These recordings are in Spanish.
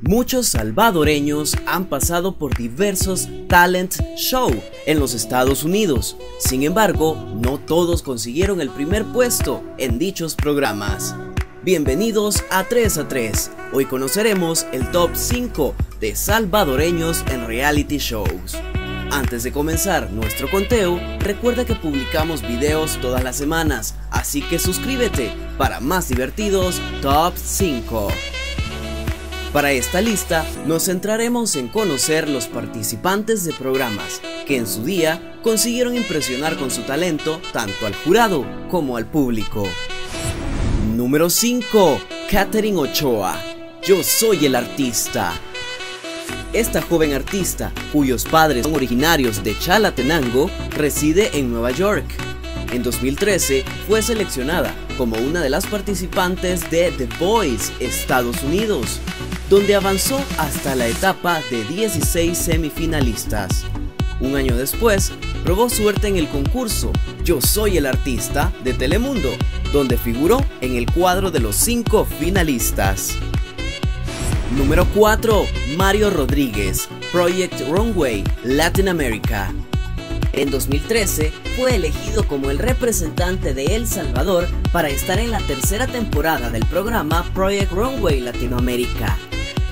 Muchos salvadoreños han pasado por diversos talent show en los Estados Unidos. Sin embargo, no todos consiguieron el primer puesto en dichos programas. Bienvenidos a 3 a 3. Hoy conoceremos el top 5 de salvadoreños en reality shows. Antes de comenzar nuestro conteo, recuerda que publicamos videos todas las semanas, así que suscríbete para más divertidos Top 5. Para esta lista nos centraremos en conocer los participantes de programas que en su día consiguieron impresionar con su talento tanto al jurado como al público. Número 5. Katherine Ochoa. Yo soy el artista. Esta joven artista, cuyos padres son originarios de Chalatenango, reside en Nueva York. En 2013 fue seleccionada como una de las participantes de The Voice Estados Unidos, donde avanzó hasta la etapa de 16 semifinalistas. Un año después, probó suerte en el concurso Yo Soy el Artista de Telemundo, donde figuró en el cuadro de los cinco finalistas. Número 4. Mario Rodríguez, Project Runway, Latin America. En 2013 fue elegido como el representante de El Salvador para estar en la tercera temporada del programa Project Runway Latinoamérica.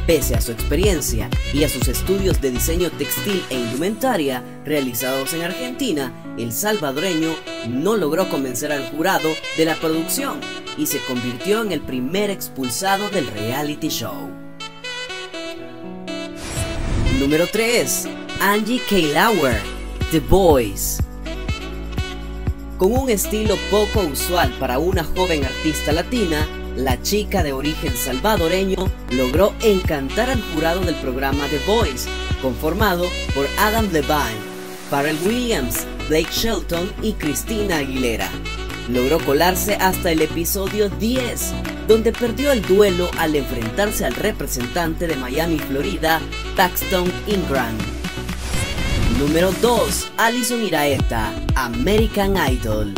Pese a su experiencia y a sus estudios de diseño textil e indumentaria realizados en Argentina, el salvadoreño no logró convencer al jurado de la producción y se convirtió en el primer expulsado del reality show. Número 3. Angie K. Lauer, The Boys. Con un estilo poco usual para una joven artista latina, la chica de origen salvadoreño logró encantar al jurado del programa The Voice, conformado por Adam Levine, Pharrell Williams, Blake Shelton y Christina Aguilera. Logró colarse hasta el episodio 10, donde perdió el duelo al enfrentarse al representante de Miami, Florida, Paxton Ingram. Número 2. Alison Iraeta, American Idol.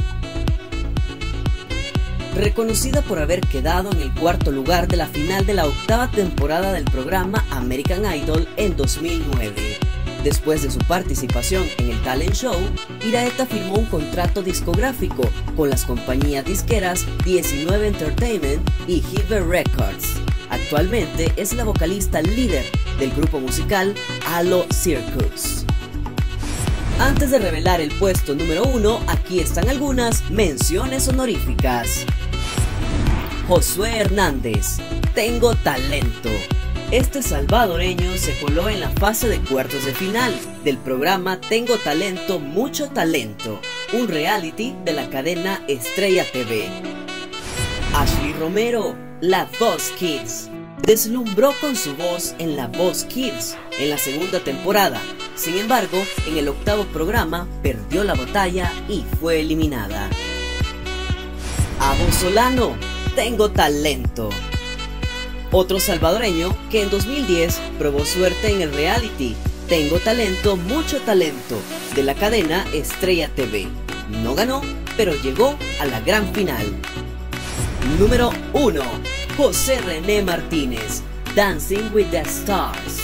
Reconocida por haber quedado en el cuarto lugar de la final de la octava temporada del programa American Idol en 2009. Después de su participación en el talent show, Iraeta firmó un contrato discográfico con las compañías disqueras 19 Entertainment y Hiver Records. Actualmente es la vocalista líder del grupo musical Halo Circus. Antes de revelar el puesto número 1, aquí están algunas menciones honoríficas. Josué Hernández, Tengo Talento. Este salvadoreño se coló en la fase de cuartos de final del programa Tengo Talento, Mucho Talento, un reality de la cadena Estrella TV. Ashley Romero, La Voz Kids, deslumbró con su voz en La Voz Kids en la segunda temporada. Sin embargo, en el octavo programa perdió la batalla y fue eliminada. Abo Solano, Tengo Talento. Otro salvadoreño que en 2010 probó suerte en el reality Tengo Talento, Mucho Talento de la cadena Estrella TV. No ganó, pero llegó a la gran final. Número 1. José René Martínez, Dancing with the Stars.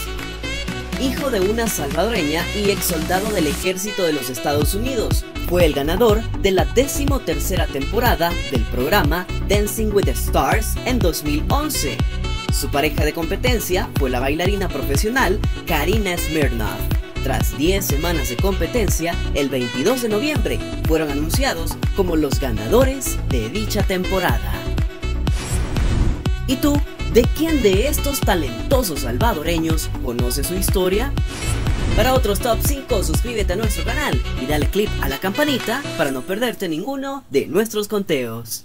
Hijo de una salvadoreña y ex soldado del ejército de los Estados Unidos, fue el ganador de la decimotercera temporada del programa Dancing with the Stars en 2011. Su pareja de competencia fue la bailarina profesional Karina Smirnov. Tras 10 semanas de competencia, el 22 de noviembre fueron anunciados como los ganadores de dicha temporada. ¿Y tú, de quién de estos talentosos salvadoreños conoce su historia? Para otros top 5 suscríbete a nuestro canal y dale click a la campanita para no perderte ninguno de nuestros conteos.